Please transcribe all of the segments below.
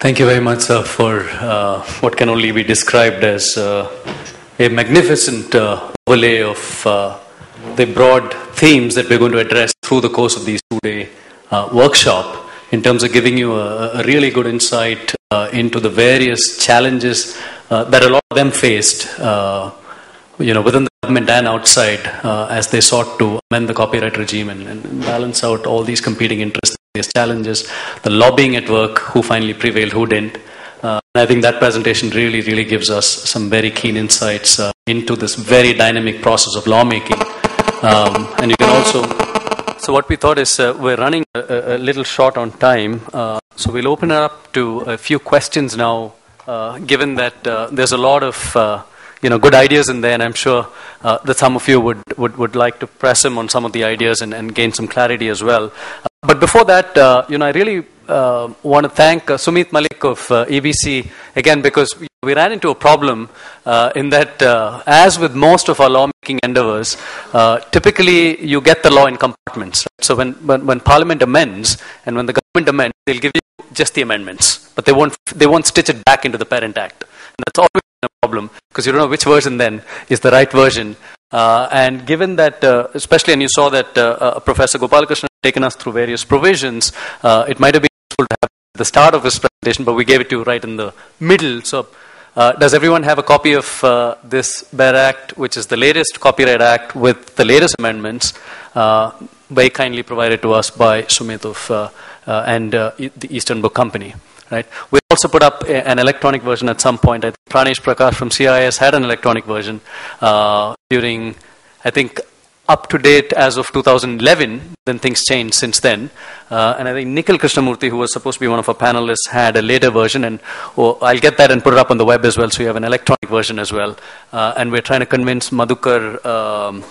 Thank you very much, sir, for uh, what can only be described as uh, a magnificent uh, overlay of uh, the broad themes that we're going to address through the course of these two-day uh, workshop in terms of giving you a, a really good insight uh, into the various challenges that a lot of them faced, you know, within the government and outside as they sought to amend the copyright regime and, and balance out all these competing interests these challenges, the lobbying at work, who finally prevailed, who didn't. Uh, I think that presentation really, really gives us some very keen insights uh, into this very dynamic process of lawmaking. Um, and you can also. So, what we thought is uh, we're running a, a, little short on time. Uh, so, we'll open it up to a few questions now, uh, given that uh, there's a lot of you know, good ideas in there, and I'm sure uh, that some of you would, would, would like to press him on some of the ideas and, and gain some clarity as well. But before that, uh, you know, I really uh, want to thank uh, Sumit Malik of uh, EBC again because we ran into a problem uh, in that, uh, as with most of our lawmaking endeavors, typically you get the law in compartments. Right? So when, when, when Parliament amends and when the government amends, they'll give you just the amendments, but they won't they won't stitch it back into the Parent Act. That's always a problem because you don't know which version then is the right version. Uh, and given that, uh, especially, and you saw that uh, uh Professor Gopalakrishnan taken us through various provisions, uh, it might have been useful to have the start of his presentation, but we gave it to you right in the middle. So, uh, does everyone have a copy of this Bare Act, which is the latest Copyright Act with the latest amendments, very kindly provided to us by Sumit of, and the Eastern Book Company? Right. We also put up a, an electronic version at some point. I think Pranesh Prakash from CIS had an electronic version uh, during, I think, up to date as of 2011. Then things changed since then. Uh, and I think Nikhil Krishnamurthy, who was supposed to be one of our panelists, had a later version. And oh, I'll get that and put it up on the web as well, so you have an electronic version as well. Uh, and we're trying to convince Madhukar. Um,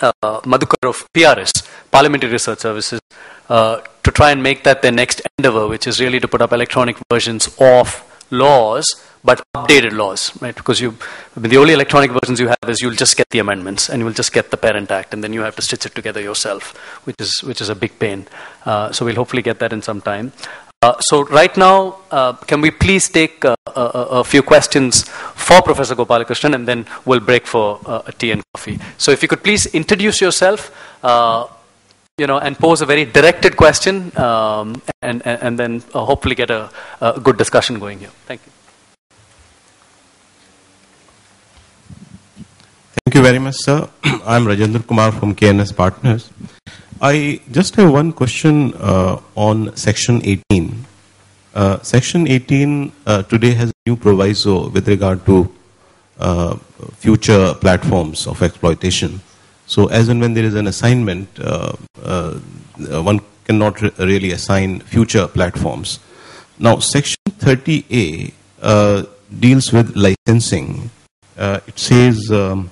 uh, Madhukar of PRS, Parliamentary Research Services, uh, try and make that their next endeavor, which is really to put up electronic versions of laws, but updated laws, right? Because you, the only electronic versions you have is you'll just get the amendments and you'll just get the Parent Act, and then you have to stitch it together yourself, which is which is a big pain. Uh, so we'll hopefully get that in some time. Uh, so right now, uh, can we please take uh, a, a, few questions for Professor Gopalakrishnan, and then we'll break for uh, a tea and coffee. So if you could please introduce yourself, uh, you know, and pose a very directed question, um, and, and, then hopefully get a, a good discussion going here. Thank you. Thank you very much, sir. I'm Rajendra Kumar from K&S Partners. I just have one question uh, on Section 18. Uh, Section 18 uh, today has a new proviso with regard to uh, future platforms of exploitation. So, as and when there is an assignment, uh, uh, one cannot re- really assign future platforms. Now, Section 30A deals with licensing. it says um,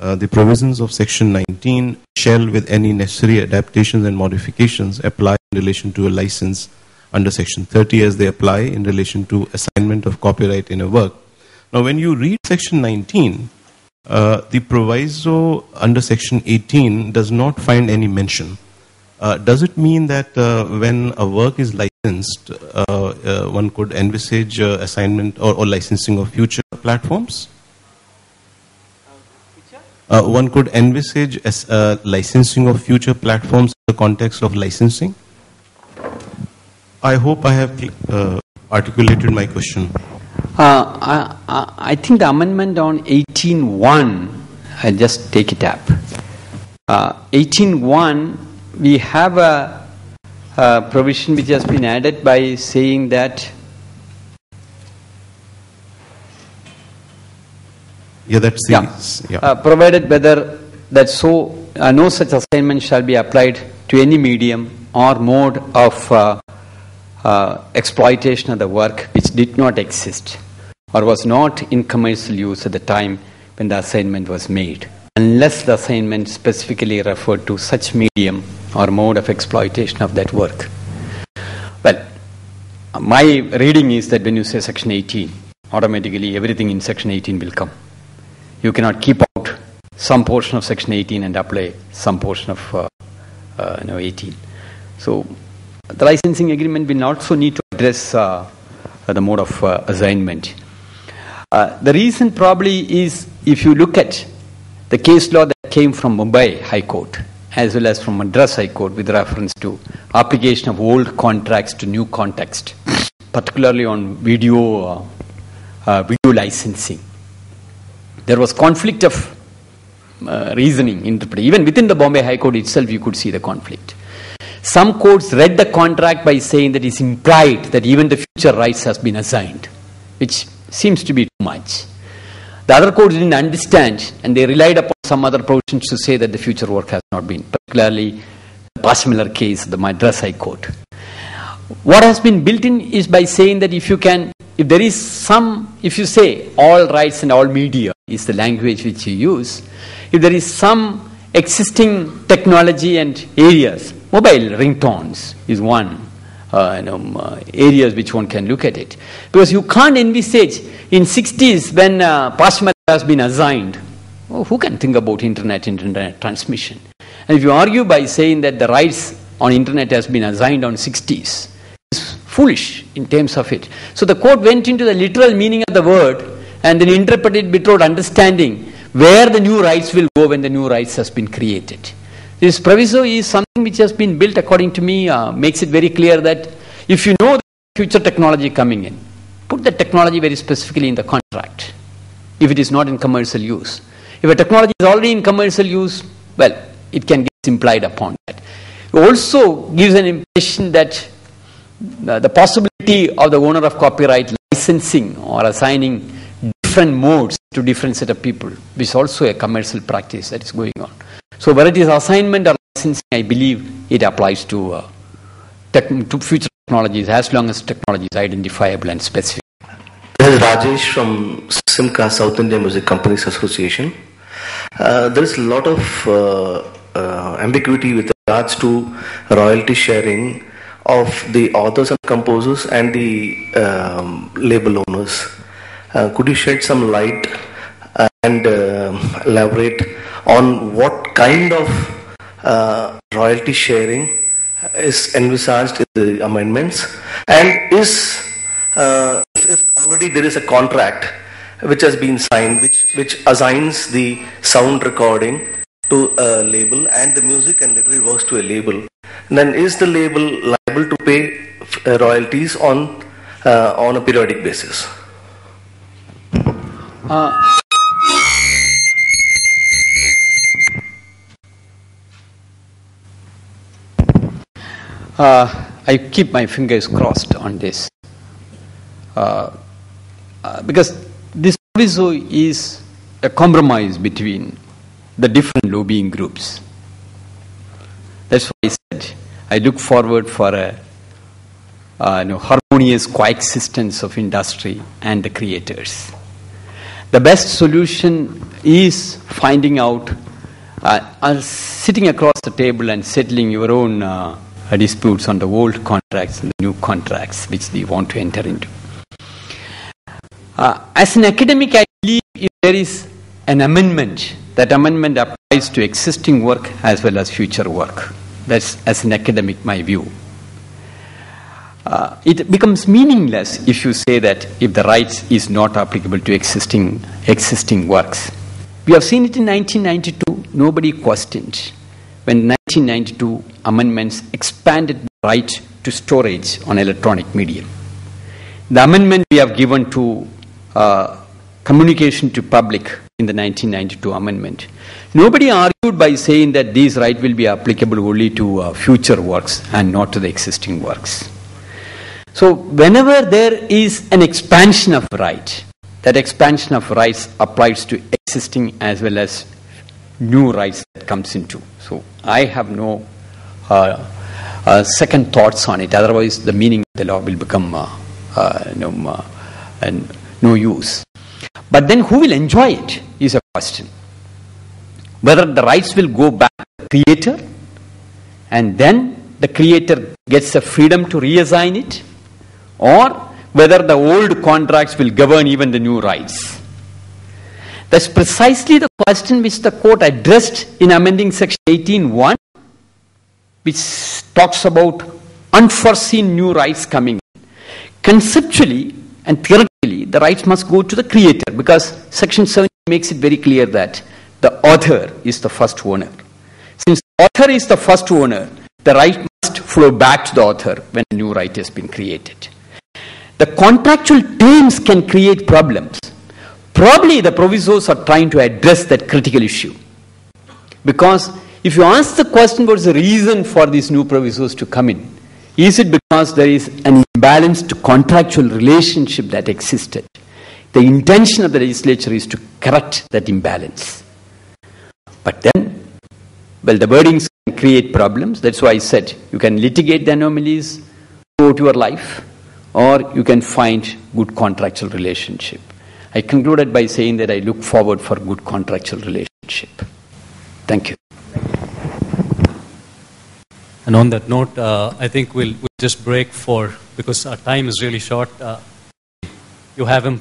uh, the provisions of Section 19 shall, with any necessary adaptations and modifications, apply in relation to a license under Section 30 as they apply in relation to assignment of copyright in a work. Now, when you read Section 19, uh, the proviso under Section 18 does not find any mention. Uh, does it mean that uh, when a work is licensed, uh, uh, one could envisage assignment or, or licensing of future platforms? one could envisage as, licensing of future platforms in the context of licensing? I hope I have articulated my question. Uh, I, I, think the amendment on 18.1, I just take it up. 18.1, uh, we have a, a provision which has been added by saying that Yeah, that's the, yeah. yeah. Uh, provided whether that so uh, no such assignment shall be applied to any medium or mode of uh, uh, exploitation of the work which did not exist or was not in commercial use at the time when the assignment was made, unless the assignment specifically referred to such medium or mode of exploitation of that work. Well, my reading is that when you say section 18, automatically everything in section 18 will come you cannot keep out some portion of section 18 and apply some portion of uh, uh, know, 18. So the licensing agreement will also need to address uh, the mode of uh, assignment. Uh, the reason probably is if you look at the case law that came from Mumbai High Court as well as from Madras High Court with reference to application of old contracts to new context, particularly on video, uh, uh, video licensing. There was conflict of uh, reasoning, interpretation. Even within the Bombay High Court itself, you could see the conflict. Some courts read the contract by saying that it's implied that even the future rights has been assigned, which seems to be too much. The other courts didn't understand and they relied upon some other provisions to say that the future work has not been, particularly the Pasmiller case, the Madras High Court. What has been built in is by saying that if you can, if there is some, if you say all rights and all media is the language which you use, if there is some existing technology and areas, mobile ringtones is one uh, you know, uh, areas which one can look at it. Because you can't envisage in 60s when uh, has been assigned, oh, who can think about internet, internet transmission? And if you argue by saying that the rights on internet has been assigned on 60s, it's foolish in terms of it. So the court went into the literal meaning of the word and then interpreted without understanding where the new rights will go when the new rights has been created. This proviso is something which has been built, according to me, uh, makes it very clear that if you know the future technology coming in, put the technology very specifically in the contract if it is not in commercial use. If a technology is already in commercial use, well, it can get implied upon that. It also gives an impression that uh, the possibility of the owner of copyright licensing or assigning different modes to different set of people, which is also a commercial practice that is going on. So whether it is assignment or licensing, I believe it applies to, uh, to future technologies as long as technology is identifiable and specific. This is Rajesh from Simca South Indian Music Companies Association. Uh, there is a lot of uh, uh, ambiguity with regards to royalty sharing of the authors and composers and the um, label owners. Uh, could you shed some light and uh, elaborate on what kind of uh, royalty sharing is envisaged in the amendments. And is uh, if, already there is a contract which has been signed which which assigns the sound recording to a label and the music and literary works to a label then is the label liable to pay uh, royalties on uh, on a periodic basis? Uh, Uh, I keep my fingers crossed on this. Uh, uh, because this proviso is a compromise between the different lobbying groups. That's why I said I look forward for a uh, you know, harmonious coexistence of industry and the creators. The best solution is finding out, uh, sitting across the table and settling your own uh, disputes on the old contracts and the new contracts which they want to enter into. Uh, as an academic, I believe if there is an amendment, that amendment applies to existing work as well as future work. That's as an academic my view. Uh, it becomes meaningless if you say that if the rights is not applicable to existing existing works. We have seen it in 1992. Nobody questioned when 1992 amendments expanded the right to storage on electronic medium. The amendment we have given to uh, communication to public in the 1992 amendment. Nobody argued by saying that these rights will be applicable only to uh, future works and not to the existing works. So, whenever there is an expansion of right, that expansion of rights applies to existing as well as new rights that comes into. So I have no uh, uh, second thoughts on it. Otherwise, the meaning of the law will become uh, uh no, uh, no use. But then, who will enjoy it is a question. Whether the rights will go back to the creator, and then the creator gets the freedom to reassign it, or whether the old contracts will govern even the new rights. That's precisely the question which the court addressed in amending section 18.1, which talks about unforeseen new rights coming. Conceptually and theoretically, the rights must go to the creator because Section 7 makes it very clear that the author is the first owner. Since the author is the first owner, the right must flow back to the author when a new right has been created. The contractual terms can create problems. Probably the provisos are trying to address that critical issue. Because if you ask the question what is the reason for these new provisos to come in, is it because there is an imbalanced contractual relationship that existed? The intention of the legislature is to correct that imbalance. But then, well, the wordings can create problems. That's why I said you can litigate the anomalies throughout your life, or you can find good contractual relationship. I concluded by saying that I look forward for good contractual relationship. Thank you. And on that note, uh, I think we'll, we'll just break for, because our time is really short. Uh, you have him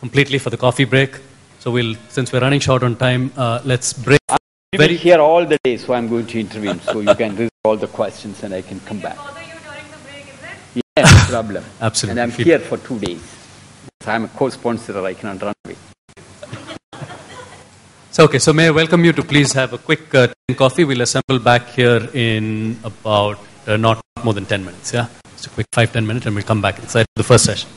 completely for the coffee break. So we'll, since we're running short on time, uh, let's break. You will here all the day, so I'm going to intervene, so you can raise all the questions and I can come back. bother you during the break, is it? Yeah, no problem. Absolutely. And I'm here for two days. I'm a co-sponsor, I cannot run away. So, okay, so may I welcome you to please have a quick uh, coffee. We'll assemble back here in about uh, not more than 10 minutes, yeah? Just a quick five ten minutes and we'll come back inside the first session.